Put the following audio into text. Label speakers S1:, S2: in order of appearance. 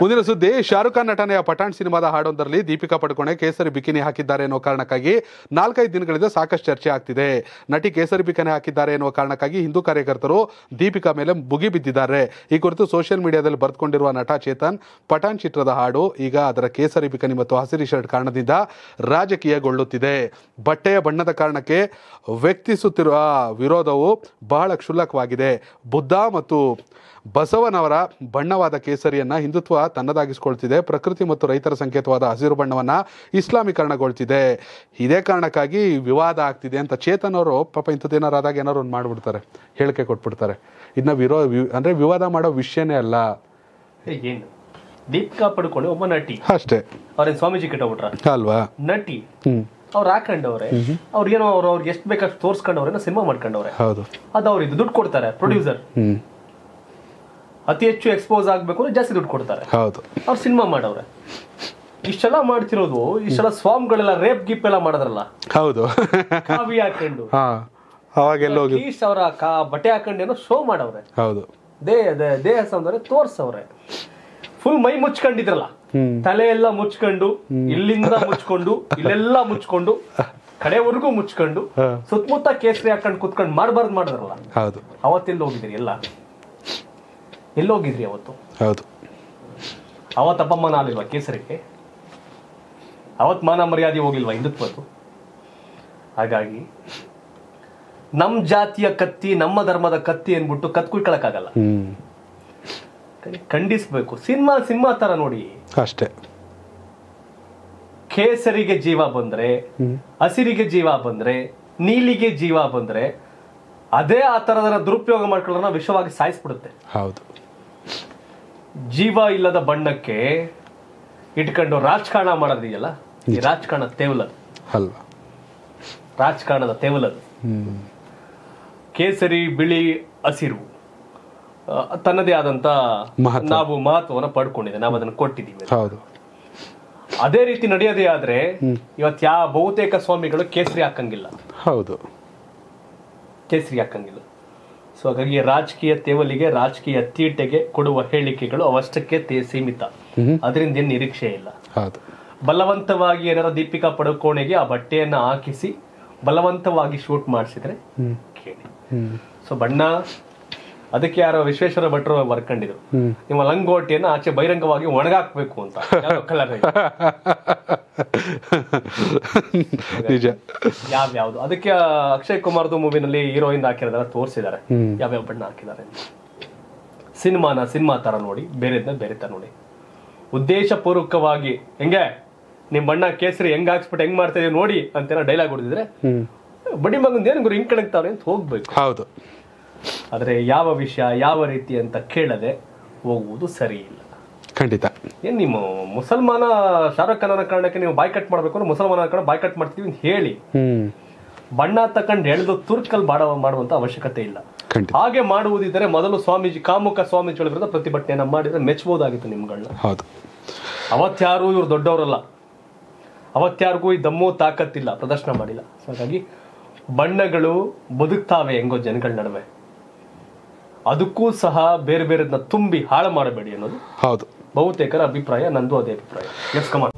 S1: ಮುಂದಿನ ಸುದ್ದಿ ಶಾರುಖ್ ಖಾನ್ ನಟನೆಯ ಪಠಾಣ್ ಸಿನಿಮಾದ ಹಾಡೊಂದರಲ್ಲಿ ದೀಪಿಕಾ ಪಡುಕೋಣೆ ಕೇಸರಿ ಬಿಕಿನಿ ಹಾಕಿದ್ದಾರೆ ಎನ್ನುವ ಕಾರಣಕ್ಕಾಗಿ ನಾಲ್ಕೈದು ದಿನಗಳಿಂದ ಸಾಕಷ್ಟು ಚರ್ಚೆ ಆಗ್ತಿದೆ. ನಟಿ ಕೇಸರಿ ಬಿಕಿನಿ ಹಾಕಿದ್ದಾರೆ ಎನ್ನುವ ಕಾರಣಕ್ಕಾಗಿ ಹಿಂದೂ ಕಾರ್ಯಕರ್ತರು ದೀಪಿಕಾ ಮೇಲೆ ಮುಗಿ ಬಿದ್ದಿದ್ದಾರೆ. ಈ ಕುರಿತು ಸೋಷಿಯಲ್ ಮೀಡಿಯಾದಲ್ಲಿ ಬರೆದುಕೊಂಡಿರುವ ನಟ ಚೇತನ್, ಪಠಾಣ್ ಚಿತ್ರದ ಹಾಡು ಈಗ ಅದರ ಕೇಸರಿ ಬಿಕನಿ ಮತ್ತು ಹಸಿರಿ ಶರ್ಟ್ ಕಾರಣದಿಂದ ರಾಜಕೀಯಗೊಳ್ಳುತ್ತಿದೆ. ಬಟ್ಟೆಯ ಬಣ್ಣದ ಕಾರಣಕ್ಕೆ ವ್ಯಕ್ತಿಸುತ್ತಿರುವ ವಿರೋಧವು ಬಹಳ ಕ್ಷುಲ್ಲಕವಾಗಿದೆ. ಬುದ್ಧ ಮತ್ತು ಬಸವನವರ ಬಣ್ಣವಾದ ಕೇಸರಿಯನ್ನ ಹಿಂದುತ್ವ ತನ್ನದಾಗಿಸಿಕೊಳ್ತಿದೆ. ಪ್ರಕೃತಿ ಮತ್ತು ರೈತರ ಸಂಕೇತವಾದ ಹಸಿರು ಬಣ್ಣವನ್ನು ಇಸ್ಲಾಮೀಕರಣಗೊಳ್ತಿದೆ. ಇದೇ ಕಾರಣಕ್ಕಾಗಿ ವಿವಾದ ಆಗ್ತಿದೆ ಅಂತ ಚೇತನ್ ಅವರು ಪಾಪ ಇಂಥದ್ದೇನಾರು ಆದಾಗ ಏನಾರು ಒಂದು ಮಾಡಿಬಿಡ್ತಾರೆ. ಹೇಳಿಕೆ ಕೊಟ್ಬಿಡ್ತಾರೆ. ಇದನ್ನ ವಿರೋ ಅಂದರೆ ವಿವಾದ ಮಾಡೋ ವಿಷಯನೇ ಅಲ್ಲ.
S2: ದೀಪಿಕಾ ಪಡ್ಕೊಂಡು ಒಬ್ಬ ನಟಿ.
S1: ಅಷ್ಟೇ.
S2: ಅವ್ರೇನ್ ಸ್ವಾಮೀಜಿ ಕೆಟ್ಟಬಿಟ್ರ
S1: ಅಲ್ವಾ?
S2: ನಟಿ. ಅವ್ರು ಹಾಕೊಂಡವ್ರೆ. ಅವ್ರಿಗೇನೋ ಅವ್ರು ಅವ್ರಿಗೆ ಎಷ್ಟು ಬೇಕಷ್ಟು ತೋರ್ಸ್ಕೊಂಡವ್ರೆ ಸಿನಿಮಾ ಮಾಡ್ಕೊಂಡವ್ರೆ.
S1: ಹೌದು.
S2: ಅದು ಅವ್ರಿಗೆ ದುಡ್ಡು ಕೊಡ್ತಾರೆ ಪ್ರೊಡ್ಯೂಸರ್. ಅತಿ ಹೆಚ್ಚು ಎಕ್ಸ್ಪೋಸ್ ಆಗ್ಬೇಕು ಅಂದ್ರೆ ಜಾಸ್ತಿ ದುಡ್ಡು ಕೊಡ್ತಾರೆ.
S1: ಹೌದು.
S2: ಅವ್ರು ಸಿನಿಮಾ ಮಾಡವ್ರೆ. ಇಷ್ಟೆಲ್ಲ ಮಾಡ್ತಿರೋದು ಇಷ್ಟೆಲ್ಲ ಸ್ವಾಮಿಗಳೆಲ್ಲ ರೇಪ್ ಗಿಪ್ ಎಲ್ಲ ಮಾಡಿದ್ರಲ್ಲ?
S1: ಹೌದು.
S2: ಕಾವಿ ಹಾಕೊಂಡು.
S1: ಅವಾಗೆಲ್ಲ ಹೋಗಿ
S2: ಅವರ ಕಾ ಬಟ್ಟೆ ಹಾಕೊಂಡೇನೋ ಶೋ ಮಾಡವ್ರೆ.
S1: ಹೌದು.
S2: ದೇಹ ದೇಹ ಸೌಂದರ್ಯ ತೋರ್ಸವ್ರೆ. ಫುಲ್ ಮೈ ಮುಚ್ಕೊಂಡಿದ್ರಲ್ಲ? ತಲೆ ಎಲ್ಲ ಮುಚ್ಕೊಂಡು ಇಲ್ಲಿಂದ ಮುಚ್ಕೊಂಡು ಇಲ್ಲೆಲ್ಲ ಮುಚ್ಕೊಂಡು ಕಡೆವರೆಗೂ ಮುಚ್ಕೊಂಡು. ಸುತ್ತಮುತ್ತ ಕೇಸರಿ ಹಾಕೊಂಡು ಕುತ್ಕೊಂಡು ಮಾಡಬಾರ್ದು ಮಾಡಿದ್ರಲ್ಲ?
S1: ಹೌದು.
S2: ಅವತ್ತೆಲ್ಲ ಹೋಗಿದ್ರಿ ಎಲ್ಲ? ಎಲ್ಲಿ ಹೋಗಿದ್ರಿ ಅವತ್ತು?
S1: ಹೌದು.
S2: ಅವತ್ತು ಅಪಮಾನ ಆಗಲಿಲ್ವಾ ಕೇಸರಿಗೆ ಅವತ್ತು ಮಾನ ಮರ್ಯಾದೆ ಹೋಗಿಲ್ವಾ ಹಿಂದುತ್ವದ್ದು? ಹಾಗಾಗಿ ನಮ್ಮ ಜಾತಿಯ ಕತ್ತಿ ನಮ್ಮ ಧರ್ಮದ ಕತ್ತಿ ಅಂದ್ಬಿಟ್ಟು ಕತ್ ಕುಯ್ಕೊಳಕ್ಕಾಗಲ್ಲ. ಖಂಡಿಸ್ಬೇಕು. ಸಿನಿಮಾ ಸಿನಿಮಾ ತರ ನೋಡಿ.
S1: ಅಷ್ಟೇ.
S2: ಕೇಸರಿಗೆ ಜೀವ ಬಂದ್ರೆ ಹಸಿರಿಗೆ ಜೀವ ಬಂದ್ರೆ ನೀಲಿಗೆ ಜೀವ ಬಂದ್ರೆ ಅದೇ ಆ ತರದ ದುರುಪಯೋಗ ಮಾಡ್ಕೊಳ್ಳೋಣ ವಿಷವಾಗಿ ಸಾಯಿಸ್ಬಿಡುತ್ತೆ.
S1: ಹೌದು.
S2: ಜೀವ ಇಲ್ಲದ ಬಣ್ಣಕ್ಕೆ ಇಟ್ಕೊಂಡು ರಾಜಕಾರಣ ಮಾಡೋದಿದೆಯಲ್ಲ? ಈ ರಾಜಕಾರಣ ತೇವಲದು
S1: ಅಲ್ವಾ?
S2: ರಾಜಕಾರಣದ ತೇವಲದು ಕೇಸರಿ ಬಿಳಿ ಹಸಿರು. ತನ್ನದೇ ಆದಂತ. ನಾವು ಮಹತ್ವವನ್ನು ಪಡ್ಕೊಂಡಿದೆ. ನಾವು ಅದನ್ನು ಕೊಟ್ಟಿದ್ದೀವಿ.
S1: ಹೌದು.
S2: ಅದೇ ರೀತಿ ನಡೆಯೋದೇ ಆದ್ರೆ ಇವತ್ತು ಯಾವ ಬಹುತೇಕ ಸ್ವಾಮಿಗಳು ಕೇಸರಿ ಹಾಕಂಗಿಲ್ಲ.
S1: ಹೌದು.
S2: ಕೇಸರಿ ಹಾಕಂಗಿಲ್ಲ. ಸೊ ಹಾಗಾಗಿ ರಾಜಕೀಯ ತೇವಲಿಗೆ ರಾಜಕೀಯ ತೀಟೆಗೆ ಕೊಡುವ ಹೇಳಿಕೆಗಳು ಅವಷ್ಟಕ್ಕೆ ತೇ- ಸೀಮಿತ. ಅದರಿಂದ ಏನು ನಿರೀಕ್ಷೆ ಇಲ್ಲ. ಬಲವಂತವಾಗಿ ಏನಾರ ದೀಪಿಕಾ ಪಡುಕೋಣೆಗೆ ಆ ಬಟ್ಟೆಯನ್ನ ಹಾಕಿಸಿ ಬಲವಂತವಾಗಿ ಶೂಟ್ ಮಾಡಿಸಿದ್ರೆ ಕೇಳಿ. ಸೊ ಬಣ್ಣ ಅದಕ್ಕೆ ಯಾರೋ ವಿಶ್ವೇಶ್ವರ ಭಟ್ರು ಬರ್ಕೊಂಡಿದ್ರು. ನಿಮ್ಮ ಲಂಗೋಟಿಯನ್ನ ಆಚೆ ಬಹಿರಂಗವಾಗಿ ಒಣಗಾಕ್ಬೇಕು ಅಂತ. ಕಲರ್
S1: ನಿಜ.
S2: ಯಾವ್ಯಾವ್ದು. ಅದಕ್ಕೆ ಅಕ್ಷಯ್ ಕುಮಾರ್ದು ಮೂವಿನಲ್ಲಿ ಹೀರೋಯಿನ್ ಹಾಕಿರೋದ್ರ ತೋರಿಸಿದ್ದಾರೆ.
S1: ಯಾವ
S2: ಯಾವ್ಯಾವ ಬಣ್ಣ ಹಾಕಿದ್ದಾರೆ. ಸಿನಿಮಾನ ಸಿನಿಮಾ ತರ ನೋಡಿ ಬೇರೆದ್ನ ಬೇರೆ ತರ ನೋಡಿ. ಉದ್ದೇಶಪೂರ್ವಕವಾಗಿ ಹೆಂಗೆ? ನಿಮ್ ಬಣ್ಣ ಕೇಸರಿ ಹೆಂಗ್ ಹಾಕ್ಸ್ಬಿಟ್ಟು ಹೆಂಗ್ ಮಾಡ್ತಾ ಇದೀವಿ ನೋಡಿ ಅಂತೇನೋ ಡೈಲಾಗ್ ಹೊಡೆದಿದ್ರೆ ಬಡಿ ಮಗಂದ ಏನ್ ಗುರು ಹಿಂಗ್ ಕಣಕ್ತಾವ್ರೆ ಅಂತ ಹೋಗ್ಬೇಕು.
S1: ಹೌದು.
S2: ಆದ್ರೆ ಯಾವ ವಿಷಯ ಯಾವ ರೀತಿ ಅಂತ ಕೇಳದೆ ಹೋಗುವುದು ಸರಿ ಇಲ್ಲ
S1: ಖಂಡಿತ.
S2: ಏನು ನಿಮ್ಮ ಮುಸಲ್ಮಾನ ಶಾರುಖ್ ಖಾನ್ ಕಾರಣಕ್ಕೆ ನೀವು ಬಾಯ್ಕಟ್ ಮಾಡಬೇಕು ಅಂದ್ರೆ ಮುಸಲ್ಮಾನ ಕಾರಣ ಬಾಯ್ಕಟ್ ಮಾಡ್ತೀವಿ ಅಂತ ಹೇಳಿ ಬಣ್ಣ ತಕೊಂಡು ಎಳೆದು ತುರ್ಕಲ್ ಬಾಡ ಮಾಡುವಂತ ಅವಶ್ಯಕತೆ ಇಲ್ಲ. ಹಾಗೆ ಮಾಡುವುದಿದ್ದರೆ ಮೊದಲು ಸ್ವಾಮೀಜಿ ಕಾಮುಖ ಸ್ವಾಮೀಜಿಗಳ ವಿರುದ್ಧ ಪ್ರತಿಭಟನೆ ಮಾಡಿದ್ರೆ ಮೆಚ್ಚಬಹುದಾಗಿತ್ತು ನಿಮ್ಗಳನ್ನ
S1: ಹೌದು.
S2: ಅವತ್ಯಾರು ಇವ್ರು ದೊಡ್ಡವರಲ್ಲ. ಅವತ್ಯಾರಿಗೂ ಈ ದಮ್ಮು ತಾಕತ್ತಿಲ್ಲ ಪ್ರದರ್ಶನ ಮಾಡಿಲ್ಲ. ಹಾಗಾಗಿ ಬಣ್ಣಗಳು ಬದುಕ್ತಾವೆ ಹೆಂಗೋ ಜನಗಳ ನಡುವೆ. ಅದಕ್ಕೂ ಸಹ ಬೇರೆ ಬೇರೆದನ್ನ ತುಂಬಿ ಹಾಳು ಮಾಡಬೇಡಿ ಅನ್ನೋದು
S1: ಹೌದು.
S2: ಬಹುತೇಕರ ಅಭಿಪ್ರಾಯ ನಂದು ಅದೇ ಅಭಿಪ್ರಾಯ. Yes come on